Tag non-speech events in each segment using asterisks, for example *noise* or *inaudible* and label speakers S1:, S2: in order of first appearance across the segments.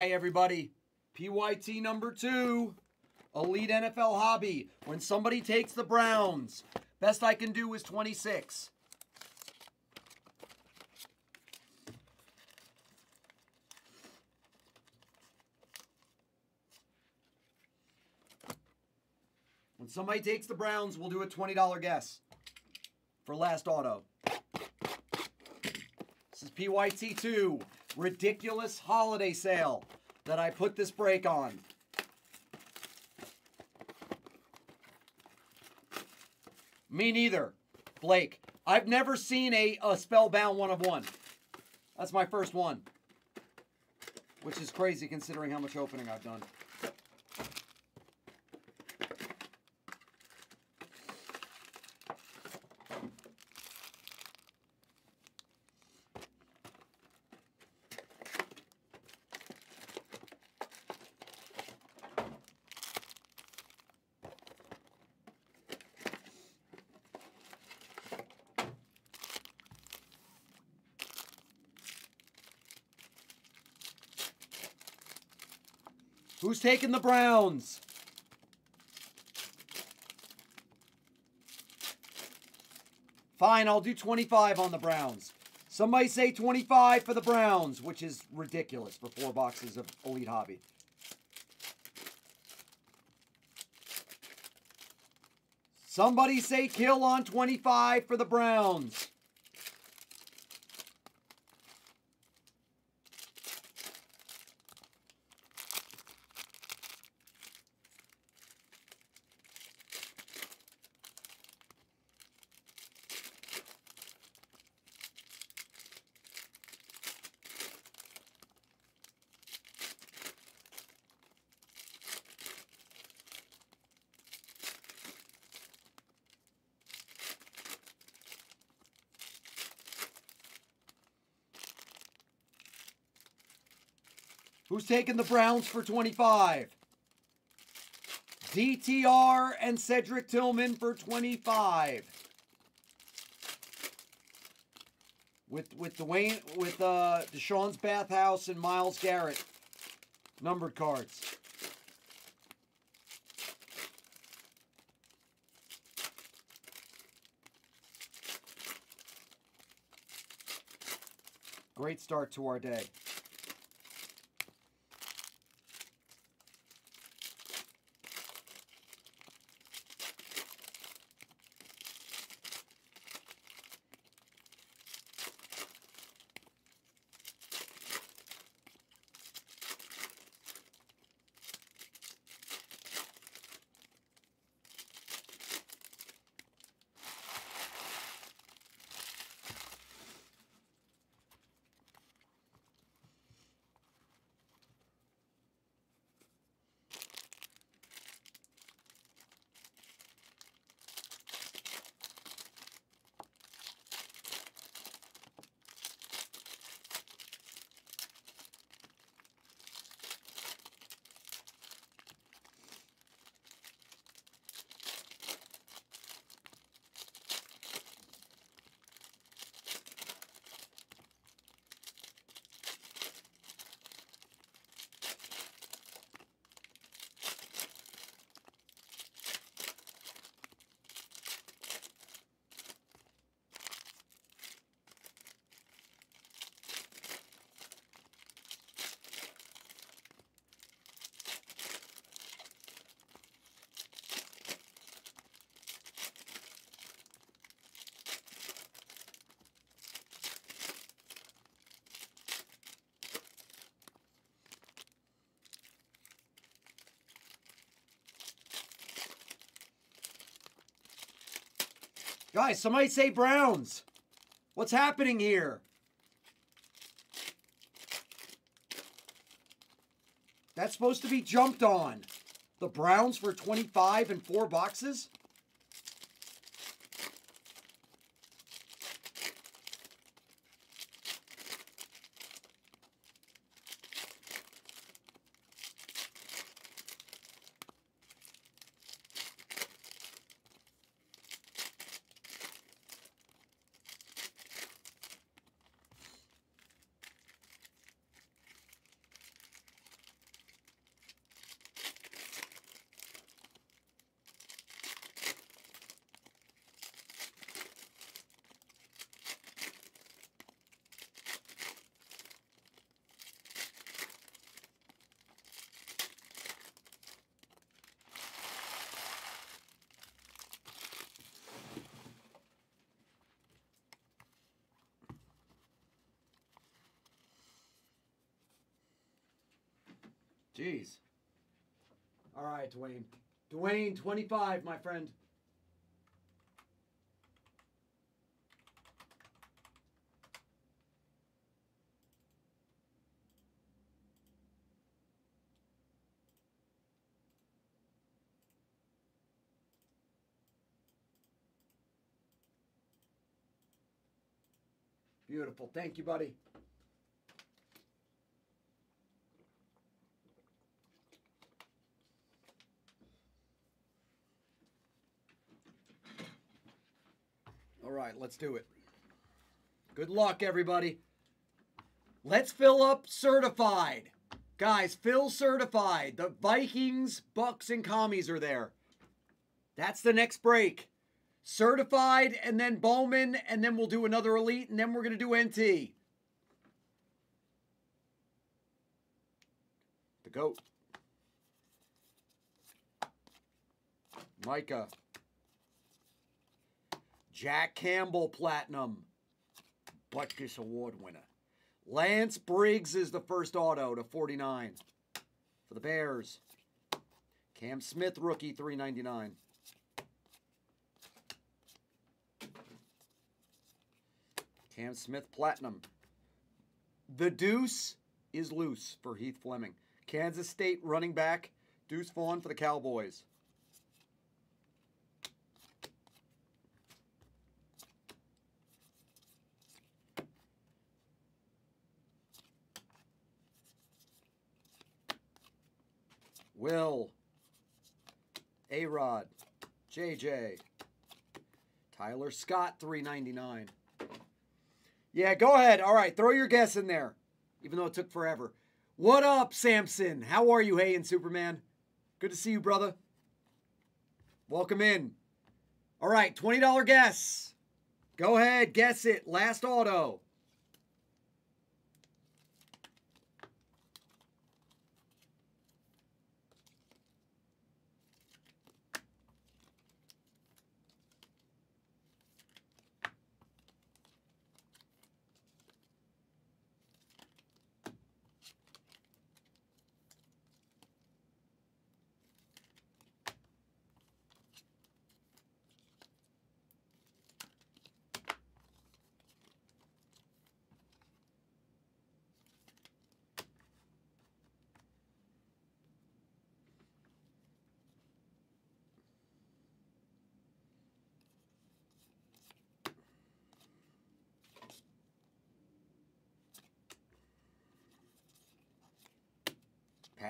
S1: Hey, everybody. PYT number two, Elite NFL Hobby. When somebody takes the Browns, best I can do is 26. When somebody takes the Browns, we'll do a $20 guess for last auto. This is PYT2, ridiculous holiday sale that I put this break on. Me neither, Blake. I've never seen a, a spellbound one of one. That's my first one. Which is crazy considering how much opening I've done. Who's taking the Browns? Fine, I'll do 25 on the Browns. Somebody say 25 for the Browns, which is ridiculous for four boxes of Elite Hobby. Somebody say kill on 25 for the Browns. Who's taking the Browns for 25? DTR and Cedric Tillman for 25. With with Dwayne with uh Deshaun's bathhouse and Myles Garrett numbered cards. Great start to our day. Guys, somebody say Browns. What's happening here? That's supposed to be jumped on. The Browns for 25 and four boxes? Jeez. All right, Dwayne. Dwayne, 25, my friend. Beautiful. Thank you, buddy. All right, let's do it. Good luck, everybody. Let's fill up certified. Guys, fill certified. The Vikings, Bucks, and Commies are there. That's the next break. Certified, and then Bowman, and then we'll do another Elite, and then we're going to do NT. The GOAT. Micah. Jack Campbell Platinum. Butkus Award winner. Lance Briggs is the first auto to 49 for the Bears. Cam Smith rookie 399. Cam Smith Platinum. The Deuce is loose for Heath Fleming. Kansas State running back Deuce Vaughn for the Cowboys. Will, A Rod, JJ, Tyler Scott, 399. Yeah, go ahead. All right, throw your guess in there, even though it took forever. What up, Samson? How are you, Hey and Superman? Good to see you, brother. Welcome in. All right, $20 guess. Go ahead, guess it. Last auto.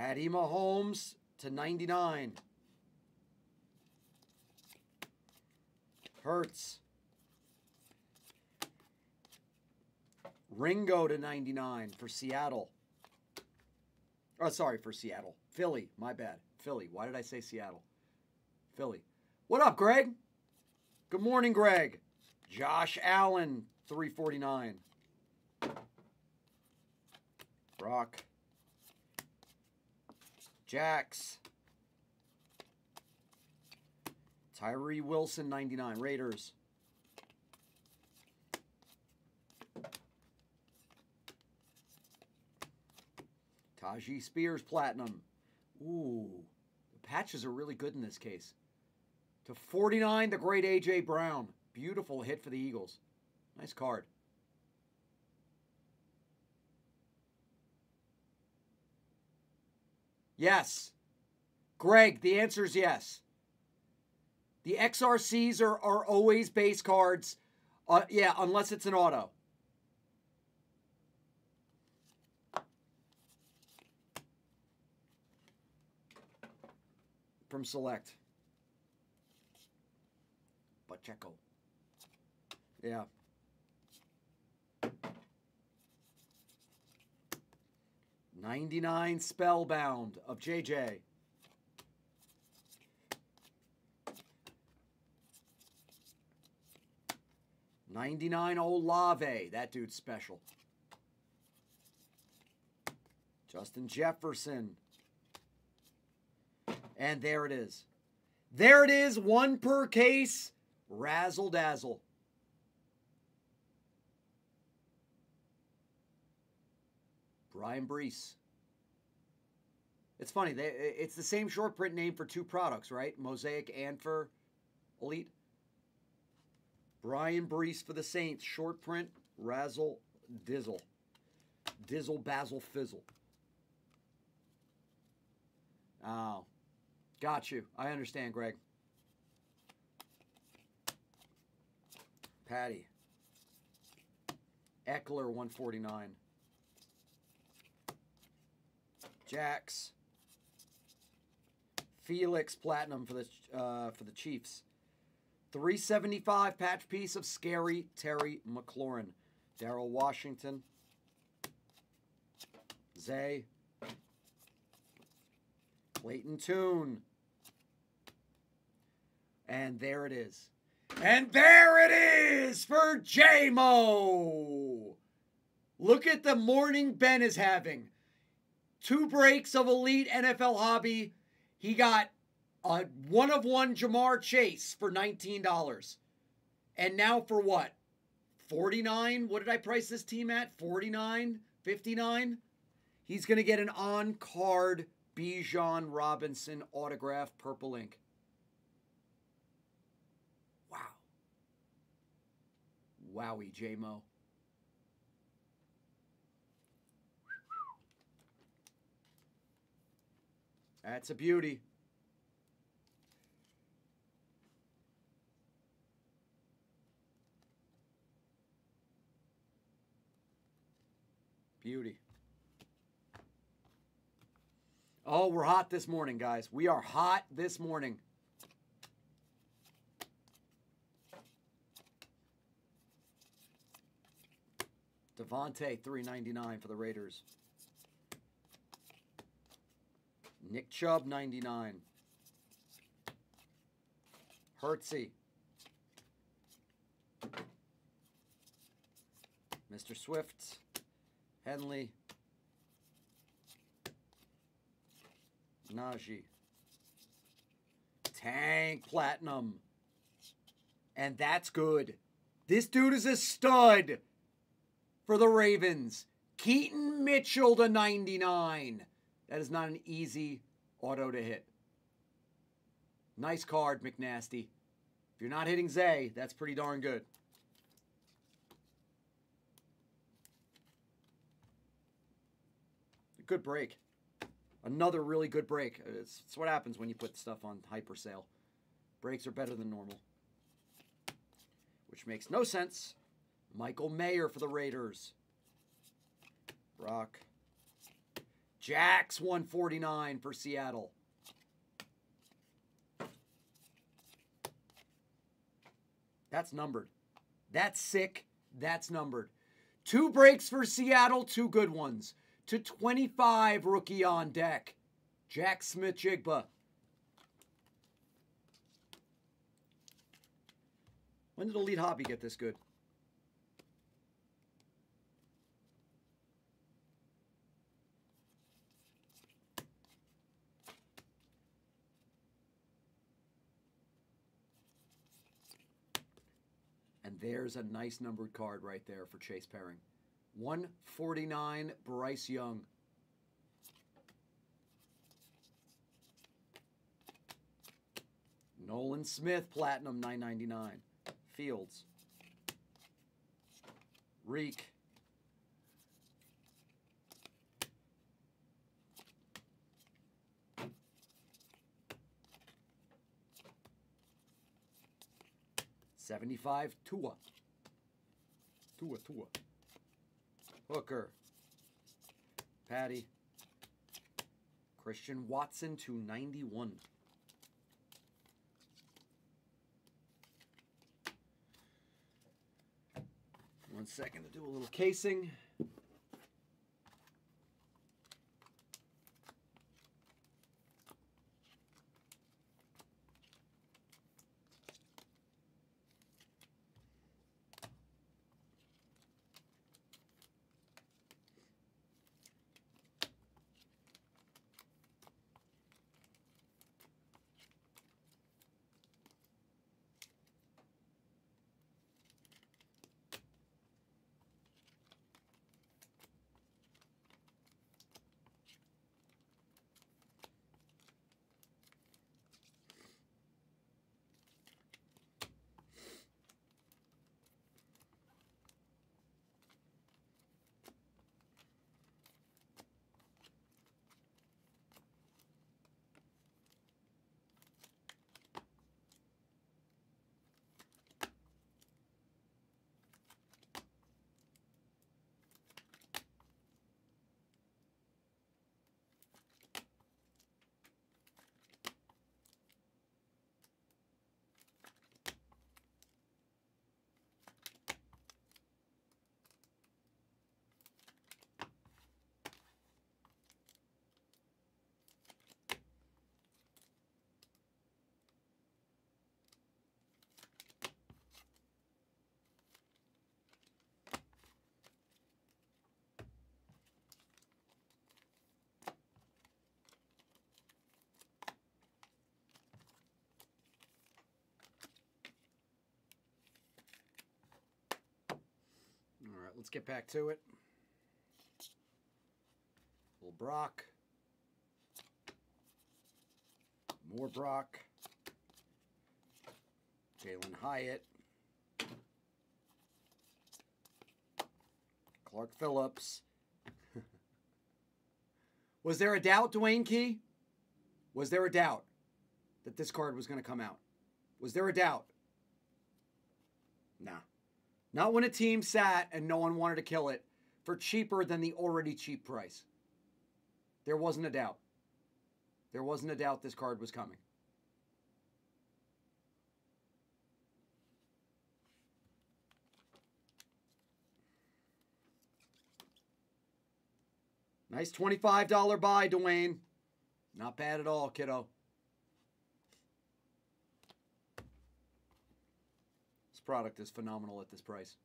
S1: Patty Mahomes to 99. Hurts. Ringo to 99 for Seattle. Oh, sorry, for Seattle. Philly, my bad. Philly. Why did I say Seattle? Philly. What up, Greg? Good morning, Greg. Josh Allen, 349. Brock. Jax. Tyree Wilson, 99. Raiders. Tajae Spears, Platinum. Ooh, the patches are really good in this case. To 49, the great A.J. Brown. Beautiful hit for the Eagles. Nice card. Yes. Greg, the answer is yes. The XRCs are, are always base cards. Uh, yeah, unless it's an auto. From Select. Pacheco. Yeah. Ninety-nine Spellbound of JJ. Ninety-nine Olave. That dude's special. Justin Jefferson. And there it is. There it is, one per case. Razzle dazzle. Bryan Bresee. It's funny. They, it's the same short print name for two products, right? Mosaic and for Elite. Bryan Bresee for the Saints. Short print. Razzle Dizzle. Dizzle Basil Fizzle. Oh. Got you. I understand, Greg. Patty. Ekeler 149. Jax. Felix Platinum for the uh, for the Chiefs. 375 patch piece of scary Terry McLaurin. Daryl Washington. Zay. Clayton Tune. And there it is. And there it is for JMO. Look at the morning Ben is having. Two breaks of elite NFL hobby. He got a one of one Ja'Marr Chase for $19. And now for what? 49? What did I price this team at? 49? 59? He's going to get an on card Bijan Robinson autograph purple ink. Wow. Wowie, JMO. That's a beauty. Beauty. Oh, we're hot this morning, guys. We are hot this morning. Devontae, 399 for the Raiders. Nick Chubb, 99. Hurtsy. Mr. Swift. Henley. Najee. Tank Platinum. And that's good. This dude is a stud for the Ravens. Keaton Mitchell to 99. That is not an easy auto to hit. Nice card, McNasty. If you're not hitting Zay, that's pretty darn good. Good break. Another really good break. It's, it's what happens when you put stuff on hyper sale. Breaks are better than normal. Which makes no sense. Michael Mayer for the Raiders. Brock. Jax 149 for Seattle. That's numbered. That's sick. That's numbered. Two breaks for Seattle, two good ones to 25 rookie on deck. Jack Smith-Njigba. When did Elite Hobby get this good? There's a nice numbered card right there for Chase Perring. 149 Bryce Young. Nolan Smith, Platinum 999. Fields. Reek. Seventy-five Tua. Tua Tua. Hooker. Patty. Christian Watson to 91. One second to do a little casing. Let's get back to it. Little Brock. More Brock. Jalin Hyatt. Clark Phillips. *laughs* was there a doubt, Dwayne Key? Was there a doubt that this card was going to come out? Was there a doubt? Nah. Not when a team sat and no one wanted to kill it for cheaper than the already cheap price. There wasn't a doubt. There wasn't a doubt this card was coming. Nice $25 buy, Dwayne. Not bad at all, kiddo. Product is phenomenal at this price.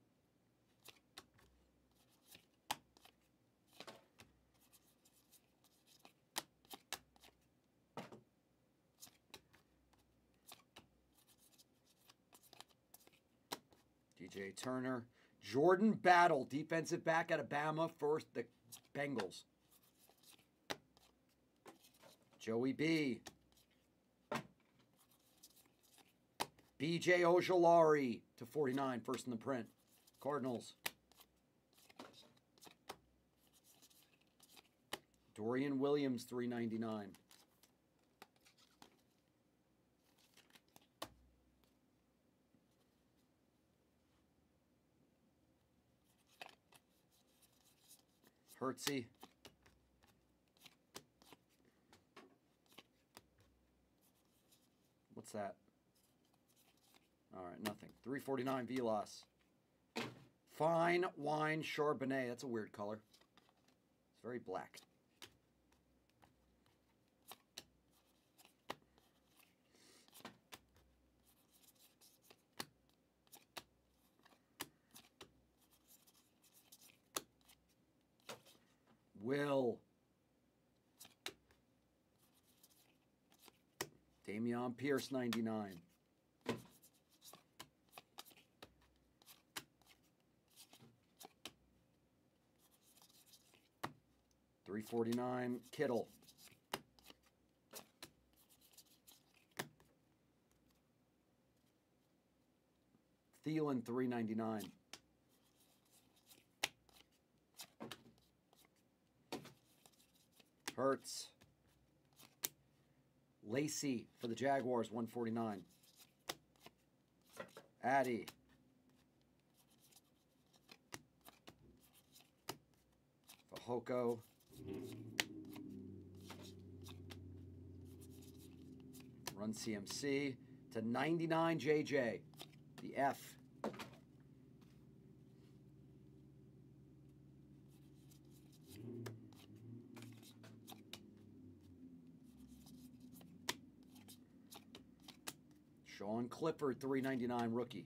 S1: DJ Turner. Jordan Battle, defensive back out of Bama for the Bengals. Joey B. BJ Ojulari to 49, first in the print. Cardinals. Dorian Williams, 399. Hurtsy. What's that? All right, nothing. 349 Velos. Fine wine Chardonnay. That's a weird color. It's very black. Will. Dameon Pierce, 99. Three forty nine Kittle. Thielen three ninety nine. Hurts. Lacy for the Jaguars, 149. Addy. Fehoko. Run CMC to 99 JJ. The F. Sean Clifford, 399 rookie.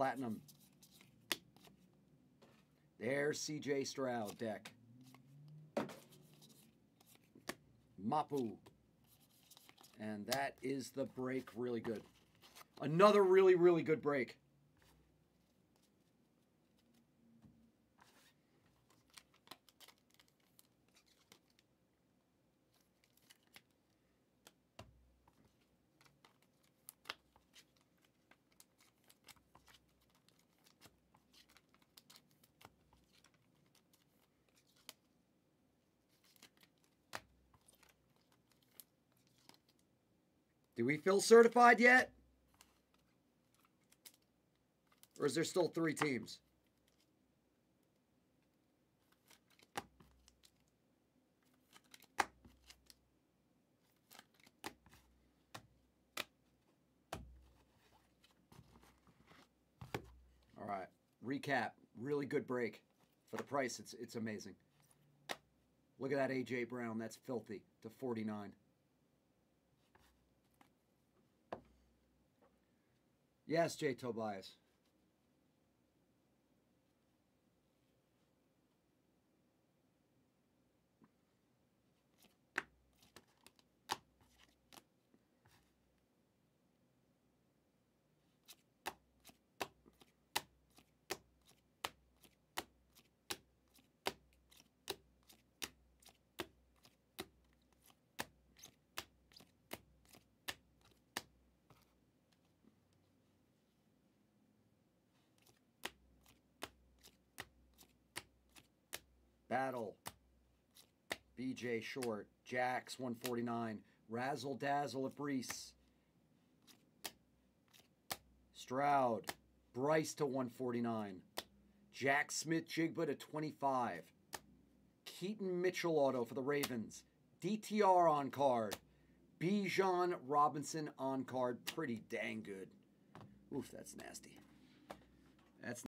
S1: Platinum. There's CJ Stroud deck. Mapu. And that is the break. Really good. Another really, really good break. Do we feel certified yet? Or is there still three teams? All right. Recap. Really good break. For the price, it's it's amazing. Look at that AJ Brown. That's filthy to 49. Yes, Jay Tobias. BJ Short. Jax 149. Razzle Dazzle of Brees. Stroud. Bryce to 149. Jack Smith-Njigba to 25. Keaton Mitchell auto for the Ravens. DTR on card. Bijan Robinson on card. Pretty dang good. Oof, that's nasty. That's